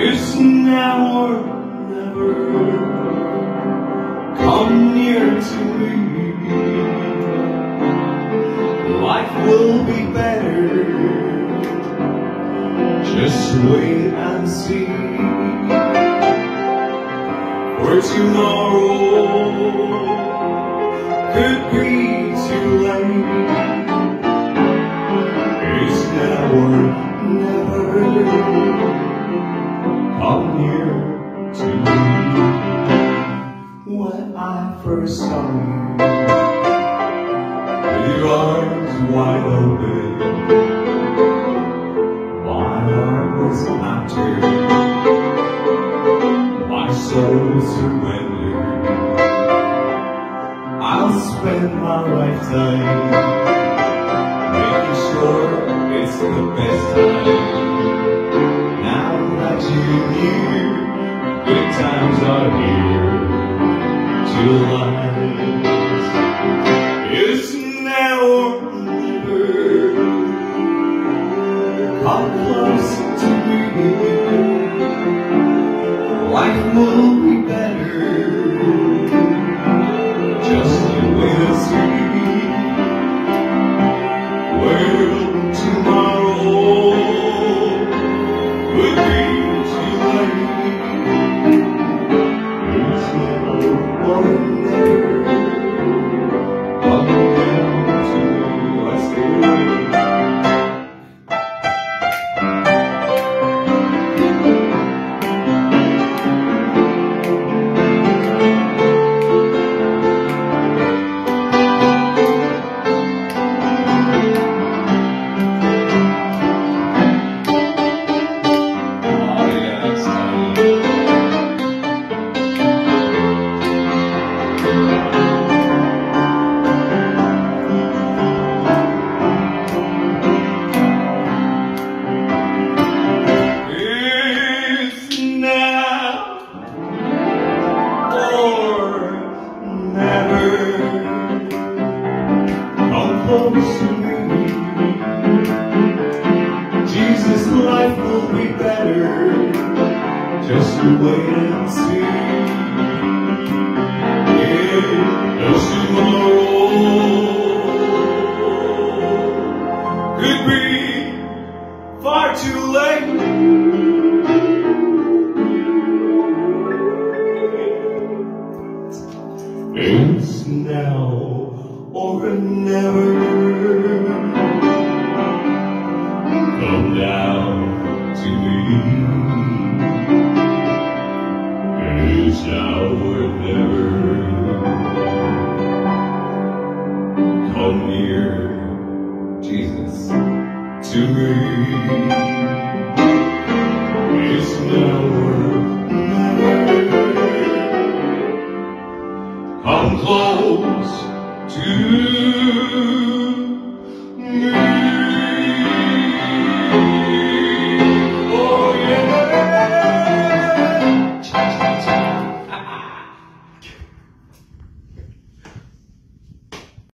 It's now or never. Come near to me. Life will be better. Just wait and see. For tomorrow could be too late. It's now or never. Come near to me. When I first saw you, with your arms wide open, my heart was captured, my soul surrendered. I'll spend my lifetime making sure it's the best time. It's now or never. Come close to me. Life will be better. Now You wait and see. Yeah, tomorrow could be far too late. It's now or never. To me.